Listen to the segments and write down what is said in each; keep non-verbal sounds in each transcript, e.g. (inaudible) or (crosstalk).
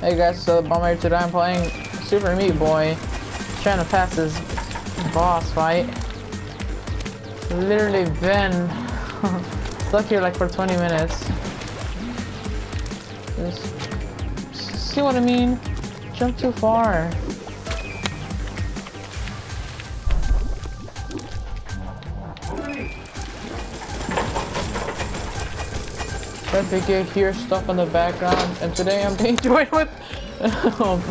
Hey guys, so Bomber today I'm playing Super Meat Boy, trying to pass this boss fight. Literally been (laughs) stuck here like for 20 minutes. Just, see what I mean? Jump too far. If you can hear stuff in the background, and today I'm being (laughs) joined with um,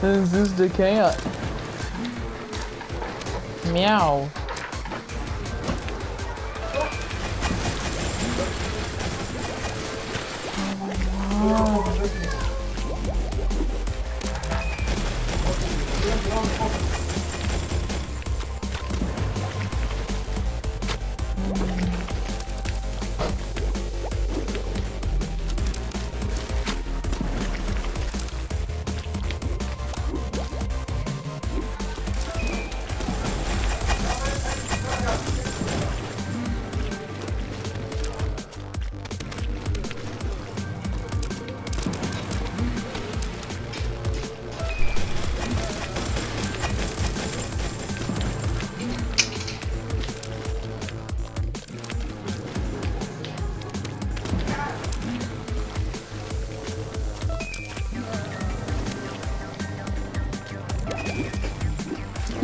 this is the cat. Meow.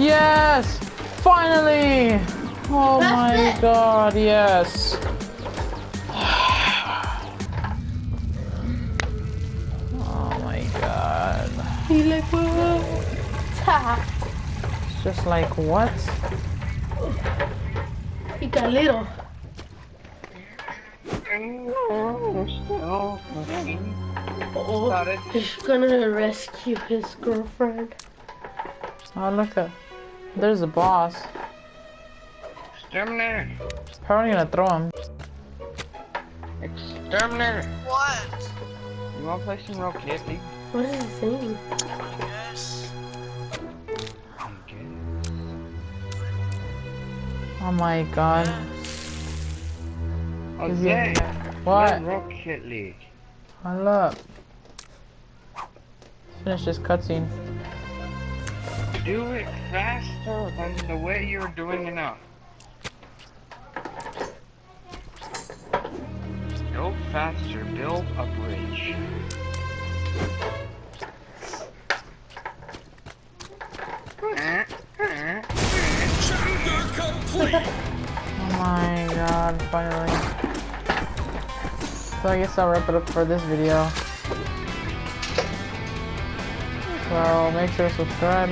Yes! Finally! Oh That's my it. god, yes. Oh my god. He like what? It's just like, what? He got little. Oh, Started. he's gonna rescue his girlfriend. Oh, look at. There's a boss. Exterminator! Probably gonna throw him. Exterminator! What? You wanna play some Rocket League? What is he saying? Yes. Okay. Oh my god. Oh, Jose! Yeah. What? play Rocket League. Hold up. Finish this cutscene. Do it faster than the way you're doing it now. Go faster, build a bridge. (laughs) Oh my god, finally. So I guess I'll wrap it up for this video. So make sure to subscribe.